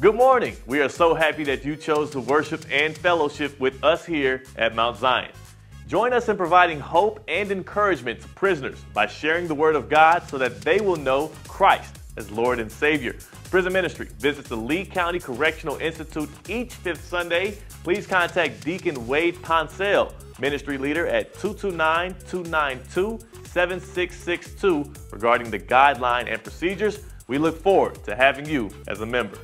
Good morning. We are so happy that you chose to worship and fellowship with us here at Mount Zion. Join us in providing hope and encouragement to prisoners by sharing the Word of God so that they will know Christ as Lord and Savior. Prison Ministry visits the Lee County Correctional Institute each fifth Sunday. Please contact Deacon Wade Poncell, ministry leader at 229 292 7662 regarding the guideline and procedures. We look forward to having you as a member.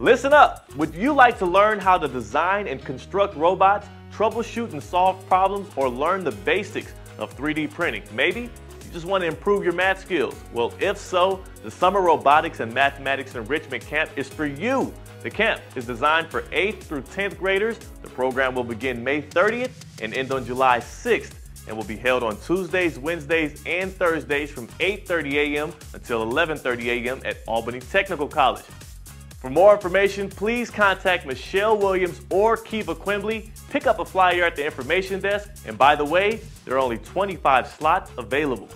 Listen up! Would you like to learn how to design and construct robots, troubleshoot and solve problems, or learn the basics of 3D printing? Maybe you just want to improve your math skills. Well, if so, the Summer Robotics and Mathematics Enrichment Camp is for you. The camp is designed for 8th through 10th graders. The program will begin May 30th and end on July 6th and will be held on Tuesdays, Wednesdays, and Thursdays from 8.30 a.m. until 11.30 a.m. at Albany Technical College. For more information, please contact Michelle Williams or Kiva Quimbley. Pick up a flyer at the information desk. And by the way, there are only 25 slots available.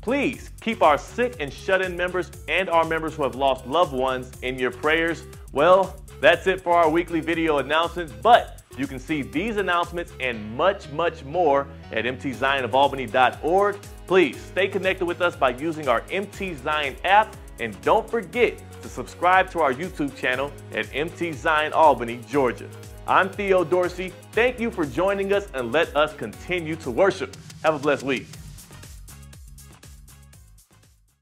Please keep our sick and shut in members and our members who have lost loved ones in your prayers. Well, that's it for our weekly video announcements, but you can see these announcements and much, much more at mtzionofalbany.org. Please stay connected with us by using our MT Zion app and don't forget to subscribe to our YouTube channel at MT Zion Albany, Georgia. I'm Theo Dorsey. Thank you for joining us and let us continue to worship. Have a blessed week.